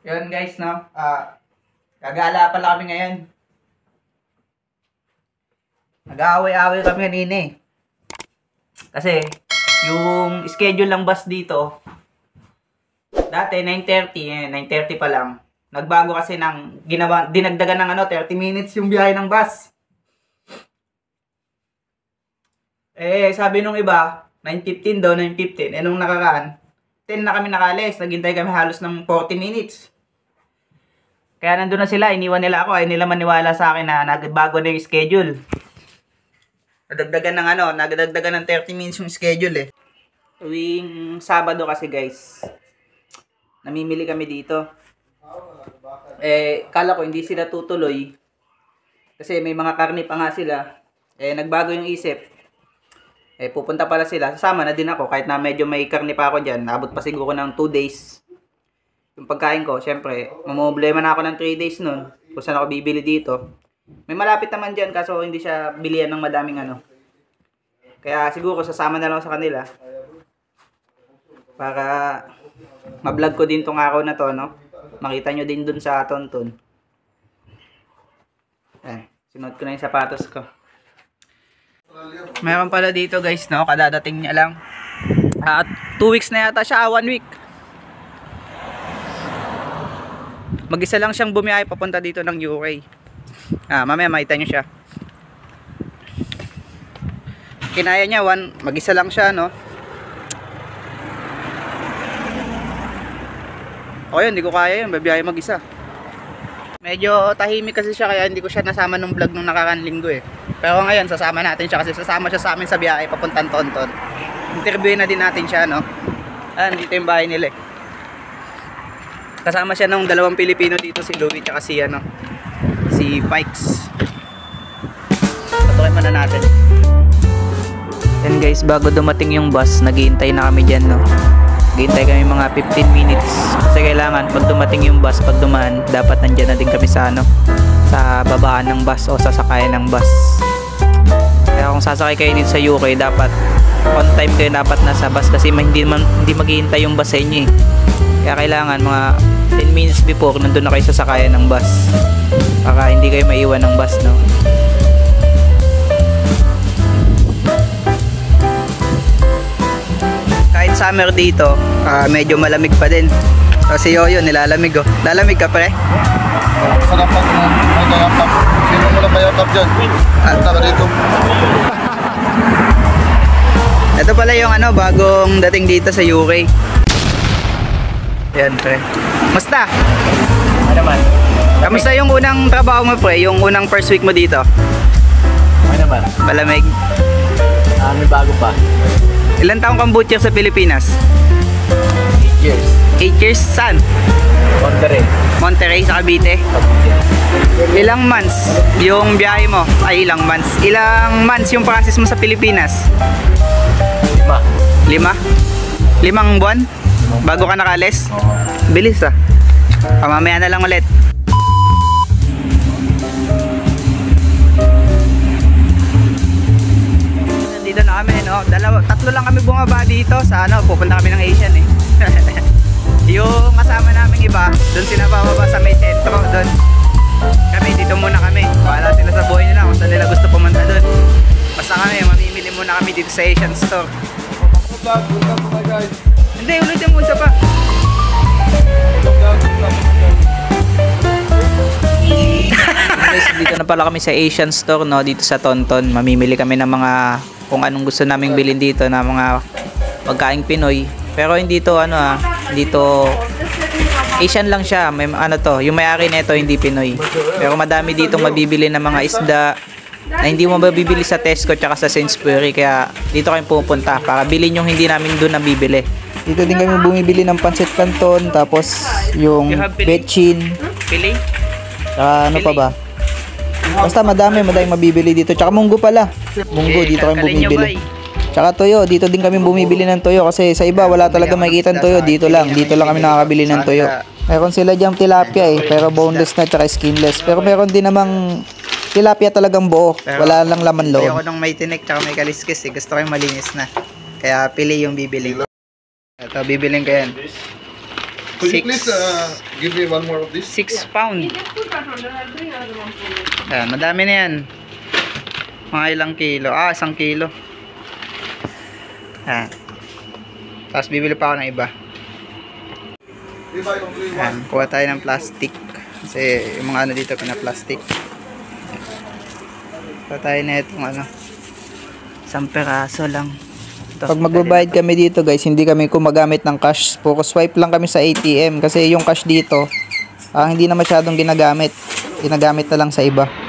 Yun guys, no? Ah, kagala pala kami ngayon. Nag-aaway-aaway kami kanina eh. Kasi, yung schedule ng bus dito, dati 9.30, eh, 9.30 pa lang. Nagbago kasi ng, ginawa, dinagdagan ng ano, 30 minutes yung biyahe ng bus. Eh, sabi nung iba, 9.15 daw, 9.15. Eh, nung nakaraan, 10 na kami nakalis. Naghintay kami halos ng 40 minutes. Kaya nandun na sila, iniwan nila ako. Ay nila maniwala sa akin na nagbago na yung schedule. Nadagdagan ng ano, nadagdagan ng 30 minutes yung schedule eh. Tuwing Sabado kasi guys, namimili kami dito. Eh, kala ko hindi sila tutuloy. Kasi may mga karne pa nga sila. Eh, nagbago yung isip. Eh, pupunta pala sila. Sasama na din ako kahit na medyo may karne pa ako dyan. Abot pa siguro ng 2 days. Yung pagkain ko, syempre, mamumblema na ako ng 3 days nun. Kung saan ako bibili dito. May malapit naman dyan kaso hindi siya bilihan ng madaming ano. Kaya siguro sasama na lang sa kanila. Para ma-vlog ko din tong araw na to, no? Makita nyo din dun sa tonton. Eh, sinuot ko na yung sapatos ko. Meron pala dito guys, no? Kadadating niya lang. At 2 weeks na yata siya, 1 week. Mag-isa lang siyang bumiyahe papunta dito ng UK. Ah, mamaya makita nyo siya. Kinaya niya, one, mag-isa lang siya, no? O yun, hindi ko kaya yun, babiyahe mag-isa. Medyo tahimik kasi siya kaya hindi ko siya nasama nung vlog nung nakaraang linggo eh. Pero ngayon, sasama natin siya kasi sasama siya sa amin sa biyahe papuntang Tonton. Interviewin na din natin siya, no? Ah, dito yung bahay nila eh. Kasama siya ng dalawang Pilipino dito, si Louie at si ano, si Pikes. Patuloy muna natin. Yan guys, bago dumating yung bus, naghihintay na kami dyan, no? Naghihintay kami mga 15 minutes. Kasi kailangan, pag dumating yung bus, pag dumaan, dapat nandyan na din kami sa ano, sa babaan ng bus o sasakayan ng bus. Kaya kung sasakay kayo dito sa UK, dapat on time kayo dapat nasa bus kasi hindi, man, hindi maghihintay yung bus sa inyo eh. Kaya kailangan mga 10 minutes before nandun na kayo sa sakayan ng bus. Para hindi kayo maiwan ng bus, no? Summer dito, ah, medyo malamig pa din. So si Yoyo nilalamig oh. Lalamig ka pre? Sarap pag may kayakap. Sino mo lang kayakap dyan? Punta ka dito. Ito pala yung ano, bagong dating dito sa UK. Yan pre. Musta? Ano naman? Kamusta yung unang trabaho mo pre? Yung unang first week mo dito? Ano naman? Malamig. Ah, may bago pa. Ilan taong kang butcher sa Pilipinas? 8 years. 8 years? Saan? Monterrey. Monterrey sa Cavite. Ilang months yung biyahe mo? Ay, ilang months. Ilang months yung process mo sa Pilipinas? Lima. Lima? Limang buwan? Bago ka nakalis? Bilis ah. Pamamaya na lang ulit. Nandito na kami, no? Dalawa, tatlo lang kami bumaba dito sa ano, pupunta kami ng Asian eh. yung kasama naming iba, doon sila bababa sa may sentro, doon. Kami, dito muna kami. Wala sila sa buhay nila kung saan nila gusto pumunta doon. Basta kami, mamimili muna kami dito sa Asian store. Vlog, vlog mo guys. Hindi, ulitin mo isa pa. Vlog, vlog. Guys, dito na pala kami sa Asian store, no? Dito sa Tonton. Mamimili kami ng mga kung anong gusto naming bilhin dito na mga pagkaing Pinoy. Pero hindi to ano ah, dito Asian lang siya. May ano to, yung may-ari nito hindi Pinoy. Pero madami dito mabibili ng mga isda na hindi mo mabibili sa Tesco tsaka sa Sainsbury kaya dito kayong pupunta para bilhin yung hindi namin doon nabibili. Dito din kami bumibili ng pancit canton tapos yung betchin Pili? Tsaka ano pa ba? Basta madami, madami mabibili dito. Tsaka munggo pala. Munggo, dito kami bumibili. Tsaka toyo, dito din kami bumibili ng toyo kasi sa iba wala talaga makikita ng toyo. Dito lang, dito lang kami nakakabili ng toyo. Meron sila diyang tilapia eh, pero boneless na tsaka skinless. Pero meron din namang tilapia talagang buo. Wala lang laman loob. Ayoko nung may tinik tsaka may kaliskis eh. Gusto ko yung malinis na. Kaya pili yung bibili. Ito, bibiling ko yan. Could you Six. please uh, give me one more of this? 6 pound. Ayan, madami na yan. Mga ilang kilo. Ah, isang kilo. Ayan. Tapos bibili pa ako ng iba. Ayan, kuha tayo ng plastic. Kasi yung mga ano dito, pina-plastic. Kuha tayo na itong ano. Isang peraso lang. Pag magbabayad kami dito guys, hindi kami kumagamit ng cash. Focus swipe lang kami sa ATM. Kasi yung cash dito, ah, hindi na masyadong ginagamit. Ginagamit na lang sa iba.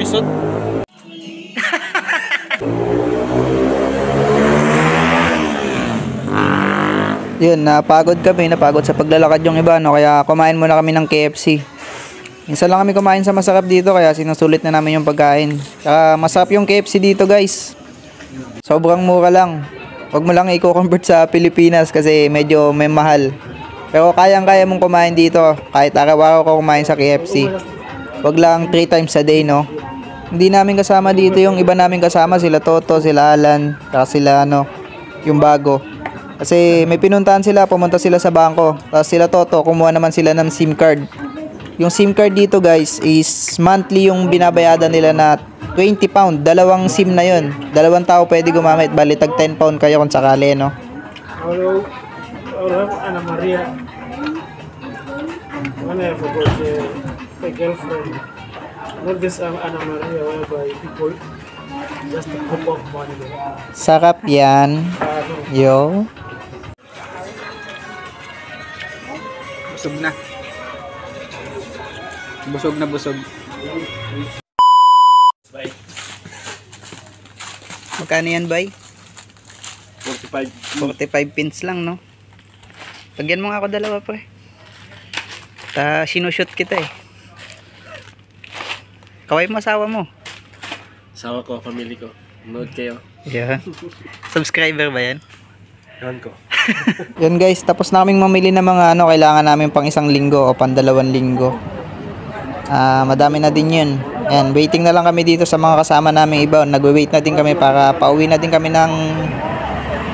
Pisot. Yun, napagod kami, napagod sa paglalakad yung iba, no? Kaya kumain muna kami ng KFC. Minsan lang kami kumain sa masarap dito, kaya sinusulit na namin yung pagkain. Tsaka masarap yung KFC dito, guys. Sobrang mura lang. Huwag mo lang i-convert sa Pilipinas kasi medyo may mahal. Pero kayang-kaya mong kumain dito, kahit araw-araw ka kumain sa KFC. Huwag lang 3 times a day, no? Hindi namin kasama dito yung iba namin kasama, sila Toto, sila Alan, tsaka sila ano, yung bago. Kasi may pinuntahan sila, pumunta sila sa bangko. Tapos sila Toto, kumuha naman sila ng SIM card. Yung SIM card dito guys is monthly yung binabayadan nila na 20 pound. Dalawang SIM na yun. Dalawang tao pwede gumamit. Bali tag 10 pound kayo kung sakali, no? Hello, hello, Ana Maria. When I forgot the girlfriend. Not this um, Ana Maria, whereby people just hook off money there. Sarap yan. Yo. Busog na. Busog na busog. Bye. Magkano yan, bay? 45. 45 pins lang, no? Lagyan mo nga ako dalawa, pre. Ta, sinushoot kita eh. Kaway mo asawa mo. Sawa ko, family ko. Nood kayo. Yeah. Subscriber ba yan? Ewan ko. Yun guys, tapos na kaming mamili ng mga ano, kailangan namin pang isang linggo o pang dalawang linggo. Ah, madami na din yun. Ayan, waiting na lang kami dito sa mga kasama namin iba. Nagwe-wait na din kami para pauwi na din kami ng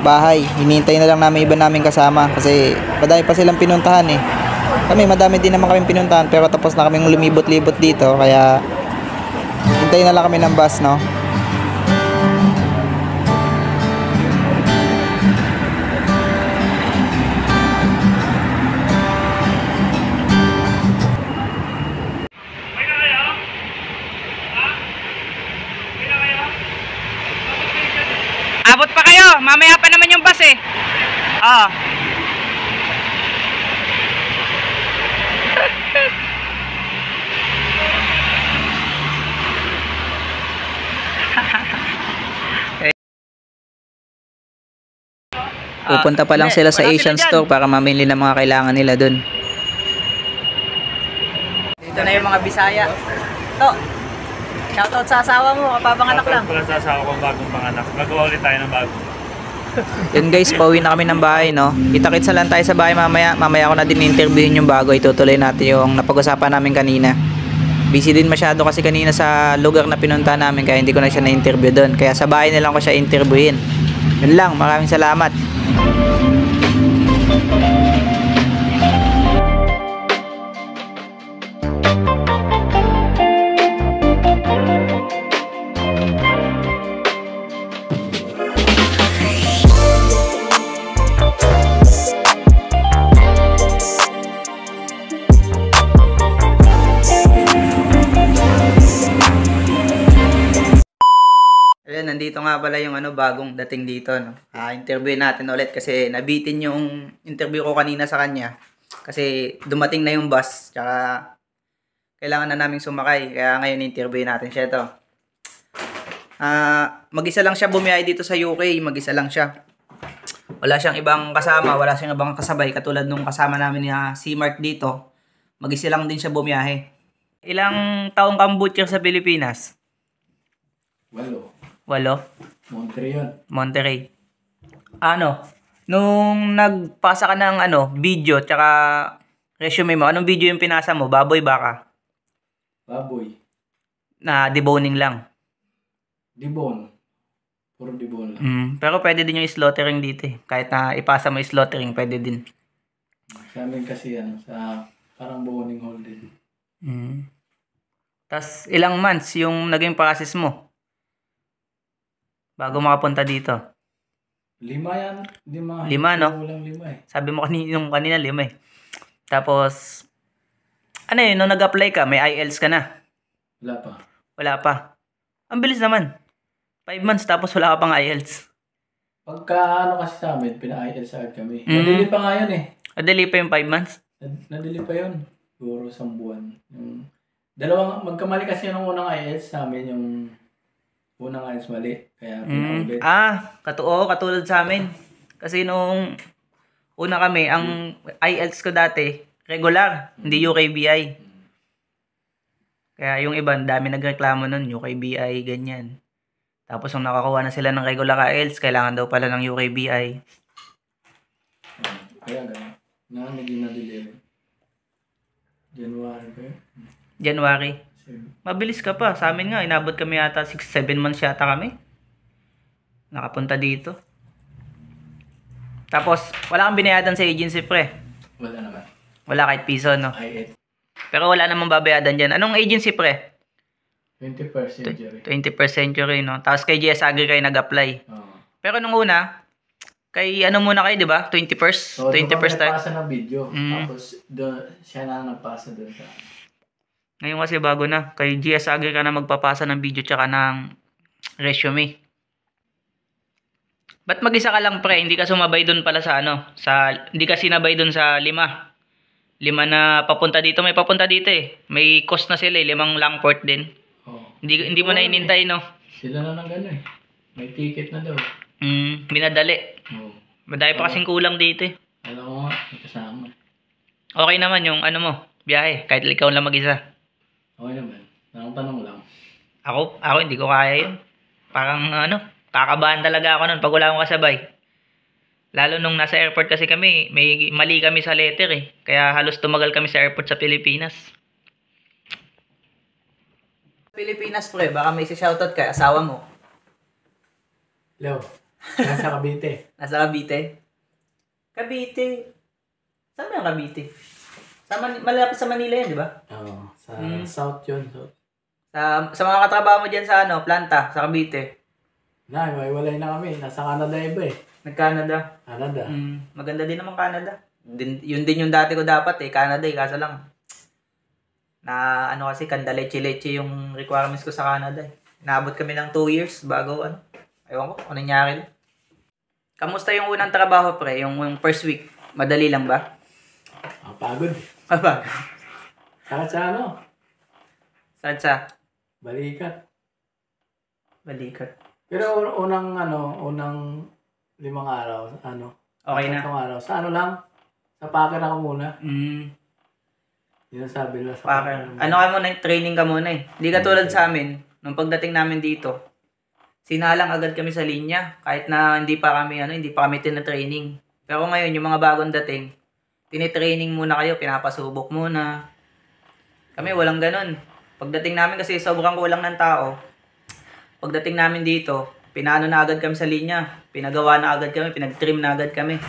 bahay. Hinihintay na lang namin iba namin kasama kasi madami pa silang pinuntahan eh. Kami, madami din naman kami pinuntahan pero tapos na kaming lumibot-libot dito kaya hintayin na lang kami ng bus, no? Abot pa kayo. Mamaya pa naman yung bus eh. Ah. Pupunta pa lang sila sa Asian store para mamili ng mga kailangan nila dun. Dito na yung mga Bisaya. To, shoutout sa asawa mo, kapapanganak lang. pala sa asawa ko bagong panganak. Magawa ulit tayo ng bago. Yun guys, pauwi na kami ng bahay, no? Kita-kits na lang tayo sa bahay mamaya. Mamaya ko na din interviewin yung bago. Itutuloy natin yung napag-usapan namin kanina. Busy din masyado kasi kanina sa lugar na pinunta namin kaya hindi ko na siya na-interview doon. Kaya sa bahay na lang ko siya interviewin. Yun lang, maraming salamat. Ayan, nandito nga pala yung ano, bagong dating dito. No? Ah, interview natin ulit kasi nabitin yung interview ko kanina sa kanya. Kasi dumating na yung bus, tsaka kailangan na naming sumakay. Kaya ngayon interview natin siya ito. Ah, mag-isa lang siya bumiyahe dito sa UK, mag-isa lang siya. Wala siyang ibang kasama, wala siyang ibang kasabay katulad nung kasama namin ni ah, si Mark dito. Mag-isa lang din siya bumiyahe. Ilang taong kang butcher sa Pilipinas? Walo. Walo? Montreal. Monterrey. Ano? Nung nagpasa ka ng ano, video tsaka resume mo, anong video yung pinasa mo? Baboy baka? Baboy. Na deboning lang. Dibon. Puro dibon lang. Mm, pero pwede din yung slaughtering dito eh. Kahit na ipasa mo yung slaughtering, pwede din. Sa amin kasi ano, sa parang boning hall din. Mm. Tapos ilang months yung naging process mo? Bago makapunta dito. Lima yan. Lima. Lima, no? Walang lima eh. Sabi mo kanina, yung kanina lima eh. Tapos, ano yun, nung nag-apply ka, may IELTS ka na. Wala pa. Wala pa. Ang bilis naman. Five months tapos wala ka pang IELTS. Pagka ano kasi sa amin, pina-IL sa agad kami. Mm. Nadili pa nga yun eh. Adali pa yung five months. Nad- Nadili pa yun. Siguro isang buwan. Yung, dalawang, magkamali kasi yung unang IELTS namin, yung unang IELTS mali. Kaya Mm. pinaulit. Ah, katuo, katulad sa amin. Kasi nung una kami, ang IELTS ko dati, regular, hindi UKBI. Kaya yung iba, dami nagreklamo nun, UKBI, ganyan. Tapos nung nakakuha na sila ng regular IELTS, kailangan daw pala ng UKBI. Ah, Kaya gano'n. Na, nadili rin. January yun. January. Mabilis ka pa. Sa amin nga, inabot kami yata 6-7 months yata kami. Nakapunta dito. Tapos, wala kang binayadan sa agency pre. wala naman. Wala kahit piso, no? I-8. Pero wala namang babayadan dyan. Anong agency pre? 21st century. 21st century, no? Tapos kay GS Agri kayo nag-apply. Oo. Pero nung una, kay ano muna kayo, di ba? 21st? So, 21st doon time. nagpasa ng video. Mm. Tapos, doon, siya na nagpasa doon sa... Ngayon kasi bago na. Kay GS Agri ka na magpapasa ng video tsaka ng resume. Ba't mag-isa ka lang pre? Hindi ka sumabay doon pala sa ano? Sa, hindi ka sinabay doon sa lima. Lima na papunta dito. May papunta dito eh. May cost na sila eh. Limang Langport din. Oo. Hindi, hindi mo na inintay no? Sila na lang gano'n eh. May ticket na daw. Mm, minadali. Oo. Madami pa kasing kulang dito eh. Alam ko nga, kasama. Okay naman yung ano mo, biyahe. Kahit ikaw lang mag-isa. Okay naman. Ang tanong lang. Ako, ako hindi ko kaya yun. Parang ano, kakabahan talaga ako nun pag wala akong kasabay. Lalo nung nasa airport kasi kami, may mali kami sa letter eh. Kaya halos tumagal kami sa airport sa Pilipinas. Pilipinas pre, baka may shoutout ka, asawa mo. Leo, nasa Cavite. Nasa Cavite. Cavite. Saan ba yung Cavite? Sa Man- malapit sa Manila yan, di ba? Oo. Sa Mm. South yun. South. Sa, sa mga katrabaho mo dyan sa ano, planta, sa Cavite. Na, may walay na kami. Nasa Canada iba eh. Nag-Canada. Canada. Mm, maganda din naman Canada. Din, yun din yung dati ko dapat eh, Canada eh, kaso lang. Na ano kasi, kanda leche-leche yung requirements ko sa Canada eh. Naabot kami ng 2 years bago ano. Ewan ko, ano nangyari. Kamusta yung unang trabaho pre, yung, yung first week? Madali lang ba? Ang pagod. Aba, Saka sa ano? saan sa? Balikat. Balikat. Pero un- unang ano, unang limang araw, ano? Okay na. tatlong araw. Sa ano lang? Sa packer ako muna. Mm, Yun ang sabi nila sa Packer. Ano ka muna, training ka muna eh. Hindi ka tulad sa amin, nung pagdating namin dito, sinalang agad kami sa linya. Kahit na hindi pa kami, ano, hindi pa kami tinatraining. Pero ngayon, yung mga bagong dating, tinitraining muna kayo, pinapasubok muna. Kami, walang ganun. Pagdating namin kasi sobrang kulang ng tao, pagdating namin dito, pinano na agad kami sa linya. Pinagawa na agad kami, pinag-trim na agad kami.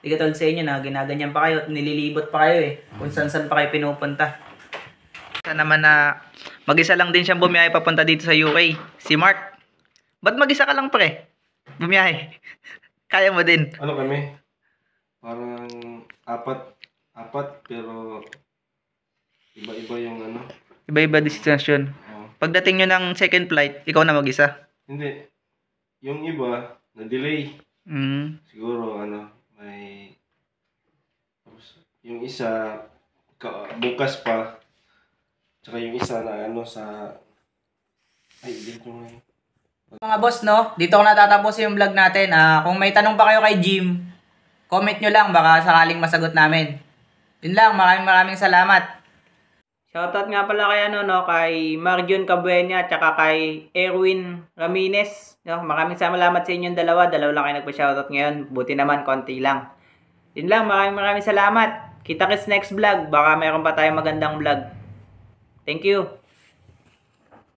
Hindi ka sa inyo na ginaganyan pa kayo nililibot pa kayo eh. Kung saan saan pa kayo pinupunta. Isa naman na mag-isa lang din siyang bumiyahe papunta dito sa UK. Si Mark. Ba't mag-isa ka lang pre? Bumiyahe. Kaya mo din. Ano kami? Parang apat. Apat, pero iba-iba yung ano. Iba-iba destination. Oo. Pagdating nyo ng second flight, ikaw na mag-isa. Hindi. Yung iba, na-delay. Mm. Siguro, ano, may... Yung isa, ka, bukas pa. Tsaka yung isa na ano sa... Ay, dito nga yun. Mga boss, no? Dito ko natatapos yung vlog natin. Ah, kung may tanong pa kayo kay Jim, comment nyo lang. Baka sakaling masagot namin. Yun lang. Maraming maraming salamat. Shoutout nga pala kay ano no, kay Marjon Cabuena at saka kay Erwin Ramirez. No, maraming salamat sa inyong dalawa. Dalawa lang kayo nagpa-shoutout ngayon. Buti naman konti lang. Yun lang, maraming maraming salamat. Kita kits next vlog. Baka mayroon pa tayong magandang vlog. Thank you.